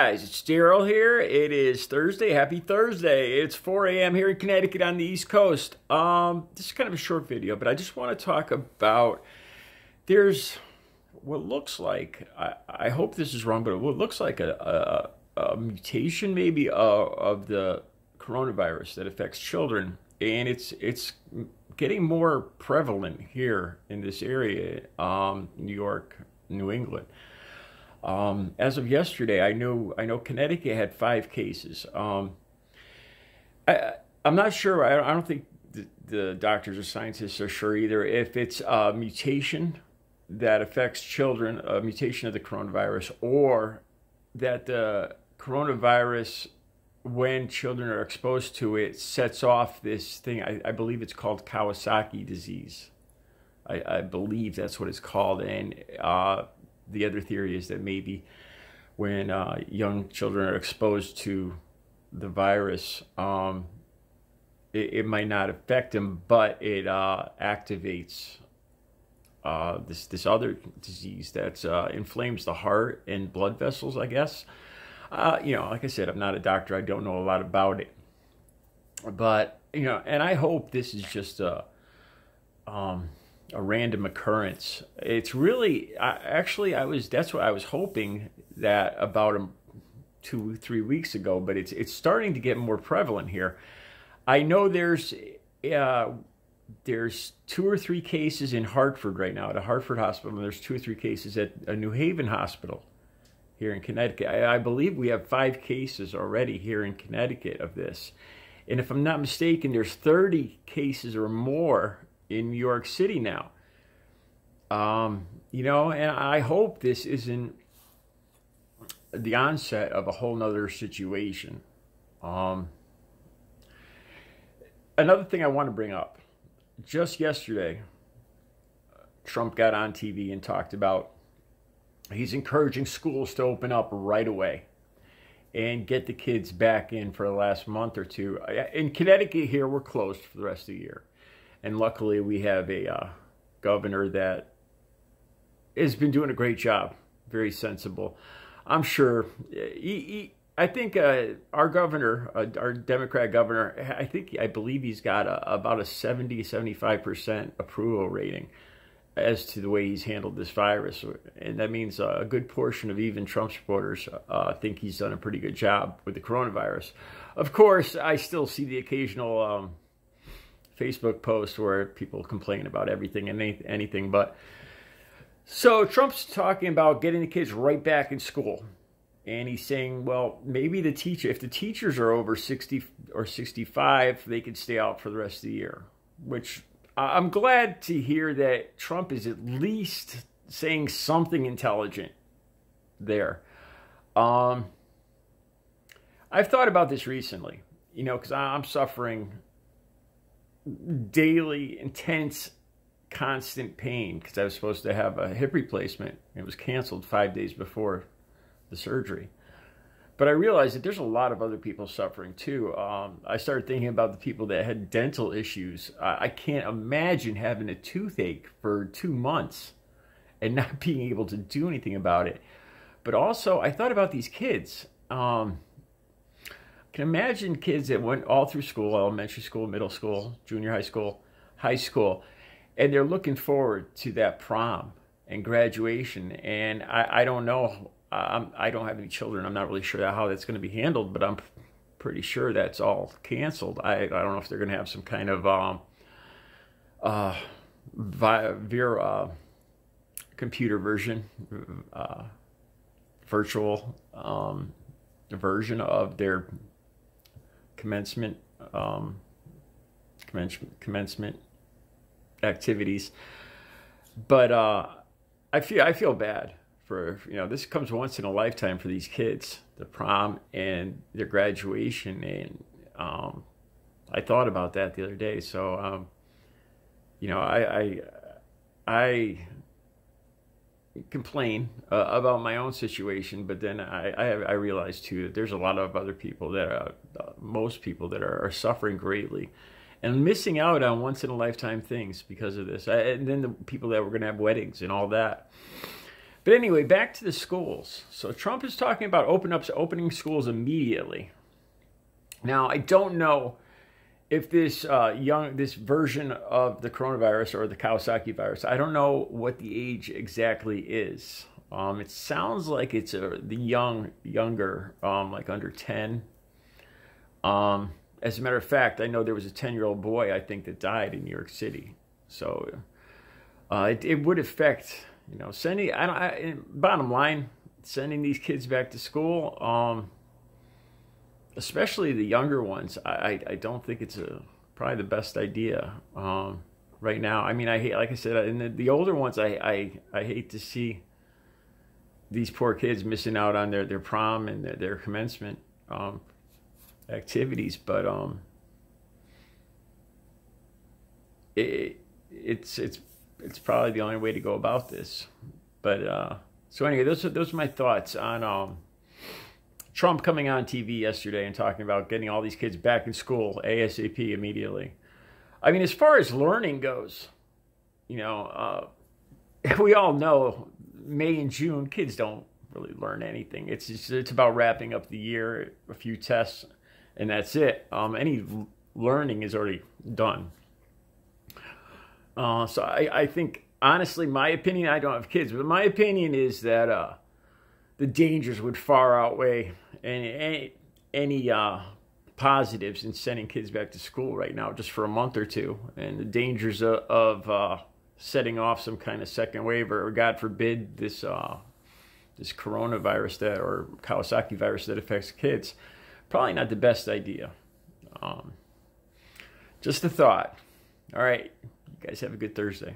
guys, it's Daryl here. It is Thursday. Happy Thursday. It's 4 a.m. here in Connecticut on the East Coast. Um, this is kind of a short video, but I just want to talk about there's what looks like, I, I hope this is wrong, but what looks like a, a, a mutation maybe of, of the coronavirus that affects children. And it's, it's getting more prevalent here in this area, um, New York, New England. Um, as of yesterday, I know I know Connecticut had five cases. Um, I, I'm not sure. I, I don't think the, the, doctors or scientists are sure either if it's a mutation that affects children, a mutation of the coronavirus, or that the coronavirus, when children are exposed to it, sets off this thing. I, I believe it's called Kawasaki disease. I, I, believe that's what it's called, and uh, the other theory is that maybe when uh, young children are exposed to the virus, um, it, it, might not affect them, but it uh, activates uh, this this other disease that uh, inflames the heart and blood vessels. I guess. Uh, you know, like I said, I'm not a doctor. I don't know a lot about it, but you know, and I hope this is just a. Um, a random occurrence. It's really I, actually I was that's what I was hoping that about a, two three weeks ago, but it's it's starting to get more prevalent here. I know there's uh, there's two or three cases in Hartford right now at a Hartford hospital. And there's two or three cases at a New Haven hospital here in Connecticut. I, I believe we have five cases already here in Connecticut of this. And if I'm not mistaken, there's 30 cases or more in New York City now. Um, you know, and I hope this isn't the onset of a whole nother situation. Um, another thing I want to bring up just yesterday, Trump got on TV and talked about he's encouraging schools to open up right away and get the kids back in for the last month or two. In Connecticut, here, we're closed for the rest of the year. And luckily, we have a uh, governor that has been doing a great job, very sensible. I'm sure. He, he, I think uh, our governor, uh, our Democrat governor, I think, I believe he's got a, about a 70, 75% approval rating as to the way he's handled this virus. And that means a good portion of even Trump supporters uh, think he's done a pretty good job with the coronavirus. Of course, I still see the occasional um, Facebook post where people complain about everything and anything. But so Trump's talking about getting the kids right back in school. And he's saying, well, maybe the teacher, if the teachers are over 60 or 65, they can stay out for the rest of the year. Which I'm glad to hear that Trump is at least saying something intelligent there. Um, I've thought about this recently, you know, because I'm suffering daily, intense, constant pain because I was supposed to have a hip replacement. It was canceled five days before the surgery. But I realized that there's a lot of other people suffering too. Um, I started thinking about the people that had dental issues. I, I can't imagine having a toothache for two months and not being able to do anything about it. But also, I thought about these kids. Um, can imagine kids that went all through school, elementary school, middle school, junior high school, high school, and they're looking forward to that prom and graduation. And I, I don't know, I'm, I don't have any children. I'm not really sure how that's going to be handled, but I'm pretty sure that's all canceled. I, I don't know if they're going to have some kind of um, uh, via, via uh, computer version, uh, virtual um, version of their commencement um, commencement commencement activities. But uh, I feel I feel bad for you know this comes once in a lifetime for these kids, the prom and their graduation, and um, I thought about that the other day. So um, you know I I, I complain uh, about my own situation, but then I, I, I realize too that there's a lot of other people that are, uh, most people that are, are, suffering greatly and missing out on once in a lifetime things because of this. I, and then the people that were going to have weddings and all that. But anyway, back to the schools. So Trump is talking about open up, opening schools immediately. Now, I don't know if this uh, young this version of the coronavirus or the Kawasaki virus, I don't know what the age exactly is. Um, it sounds like it's a, the young younger, um, like under ten. Um, as a matter of fact, I know there was a ten year old boy I think that died in New York City. So uh, it, it would affect you know sending. I don't. I, bottom line, sending these kids back to school. Um, especially the younger ones, I, I don't think it's a probably the best idea um, right now. I mean, I hate, like I said, in the, the older ones, I, I, I hate to see these poor kids missing out on their, their prom and their, their commencement um, activities, but um, it, it's it's it's probably the only way to go about this. But uh, so anyway, those are those are my thoughts on um, Trump coming on TV yesterday and talking about getting all these kids back in school ASAP immediately. I mean, as far as learning goes, you know, uh, we all know May and June kids don't really learn anything. It's just, it's about wrapping up the year, a few tests, and that's it. Um, any learning is already done. Uh, so I, I think honestly, my opinion, I don't have kids, but my opinion is that uh, the dangers would far outweigh any any, uh, positives in sending kids back to school right now, just for a month or two, and the dangers of, of uh, setting off some kind of second wave, or God forbid, this uh, this coronavirus that or Kawasaki virus that affects kids. Probably not the best idea. Um, just a thought. All right, you guys have a good Thursday.